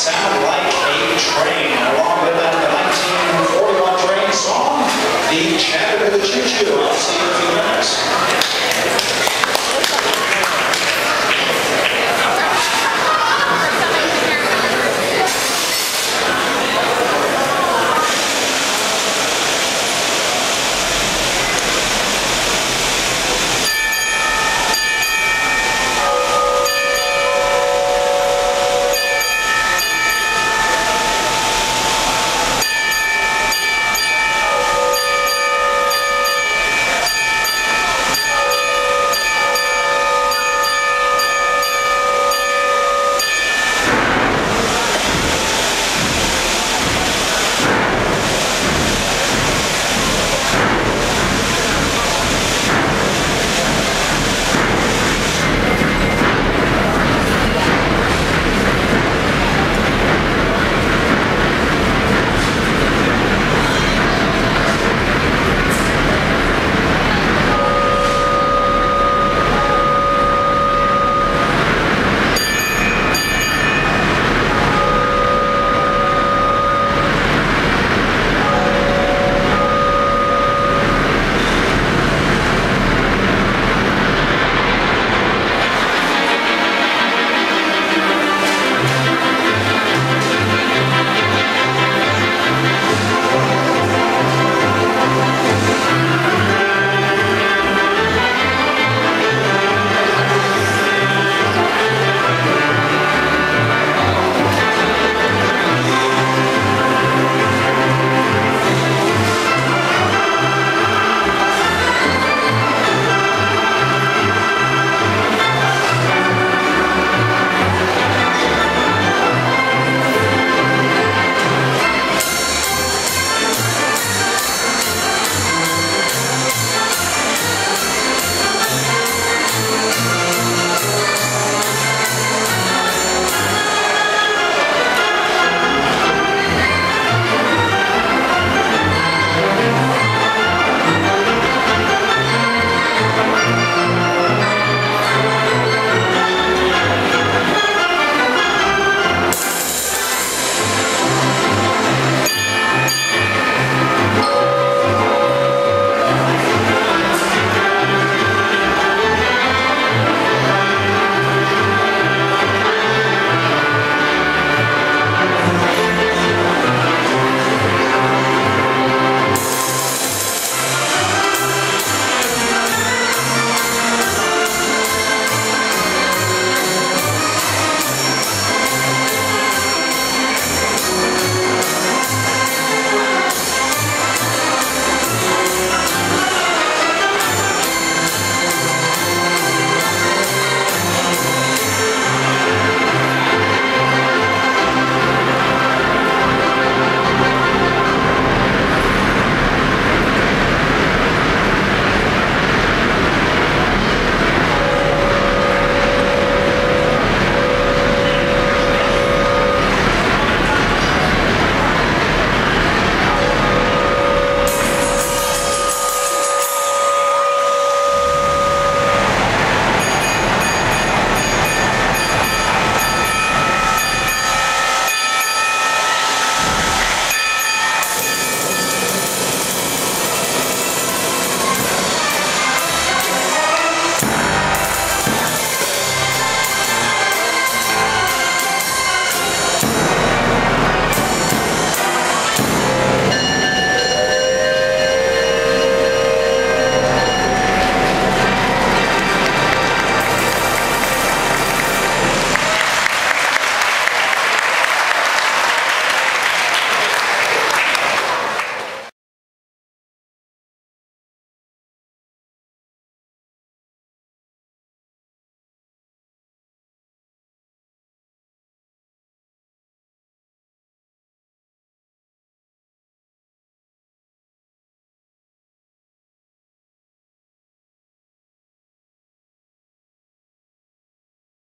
Sound Like a Train,